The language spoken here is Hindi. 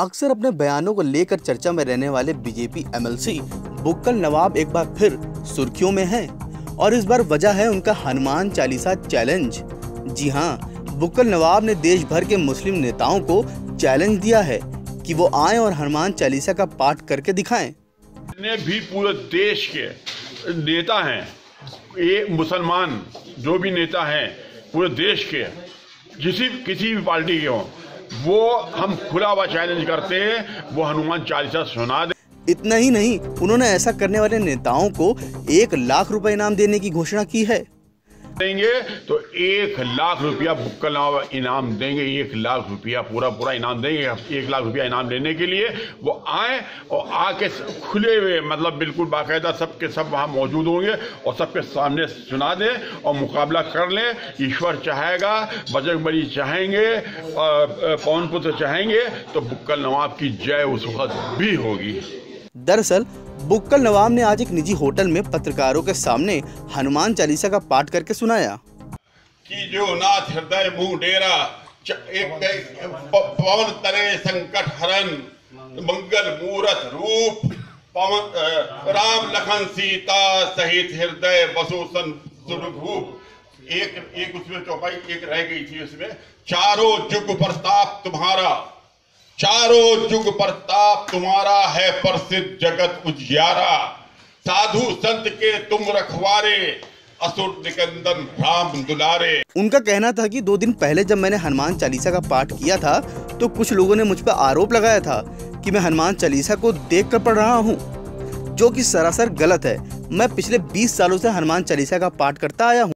अक्सर अपने बयानों को लेकर चर्चा में रहने वाले बीजेपी एमएलसी बुक्कल नवाब एक बार फिर सुर्खियों में हैं और इस बार वजह है उनका हनुमान चालीसा चैलेंज। जी हाँ बुक्कल नवाब ने देश भर के मुस्लिम नेताओं को चैलेंज दिया है कि वो आए और हनुमान चालीसा का पाठ करके दिखाएँ। जितने भी पूरे देश के नेता हैं, ये मुसलमान जो भी नेता हैं, पूरे देश के, किसी किसी भी पार्टी के हों वो हम खुला हुआ चैलेंज करते हैं, वो हनुमान चालीसा सुना दे। इतना ही नहीं, उन्होंने ऐसा करने वाले नेताओं को एक लाख रुपए इनाम देने की घोषणा की है। देंगे तो एक लाख रुपया बुक्कल इनाम देंगे, एक लाख रुपया पूरा पूरा इनाम देंगे, एक लाख रुपया इनाम लेने के लिए वो आए और आके खुले हुए मतलब बिल्कुल बाकायदा सबके सब वहाँ मौजूद होंगे और सबके सामने सुना दें और मुकाबला कर लें। ईश्वर चाहेगा, बजरंग बली चाहेंगे पवन पुत्र चाहेंगे तो बुक्कल नवाब की जय उस वक्त भी होगी। दरअसल, बुक्कल नवाब ने आज एक निजी होटल में पत्रकारों के सामने हनुमान चालीसा का पाठ करके सुनाया। कि जो नाथ हृदय मुँह डेरा एक पवन तरे संकट हरण मंगल मूरत रूप, पवन राम लखन सीता सहित हृदय बसु स्वरूप एक एक उसमें चौपाई, एक रह गई थी उसमें, चारों जुग प्रताप तुम्हारा। चारों जुग प्रताप तुम्हारा है प्रसिद्ध जगत उजियारा। साधु संत के तुम रखवारे, असुर निकंदन राम दुलारे। उनका कहना था कि दो दिन पहले जब मैंने हनुमान चालीसा का पाठ किया था तो कुछ लोगों ने मुझ पर आरोप लगाया था कि मैं हनुमान चालीसा को देख कर पढ़ रहा हूँ, जो कि सरासर गलत है। मैं पिछले 20 सालों से हनुमान चालीसा का पाठ करता आया हूँ।